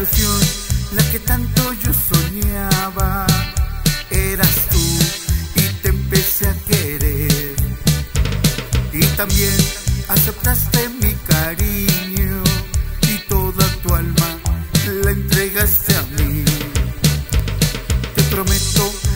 la que tanto yo soñaba, eras tú y te empecé a querer. Y también aceptaste mi cariño y toda tu alma la entregaste a mí. Te prometo que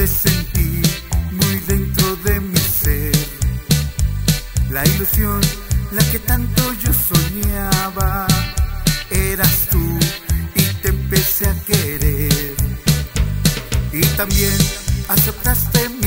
te sentí muy dentro de mi ser. La ilusión, la que tanto yo soñaba, eras tú y te empecé a querer. Y también aceptaste mi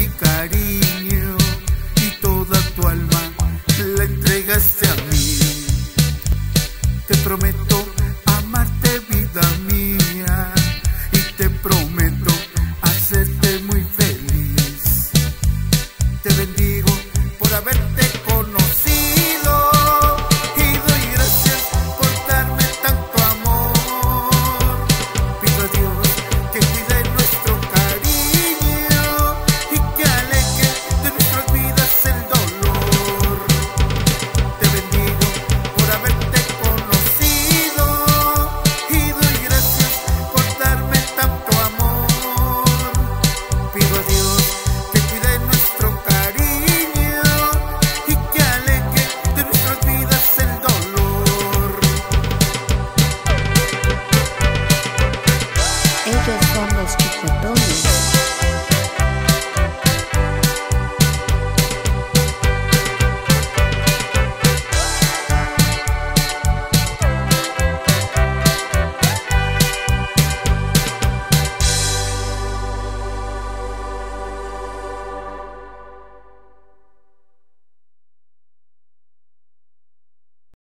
just almost those my bones.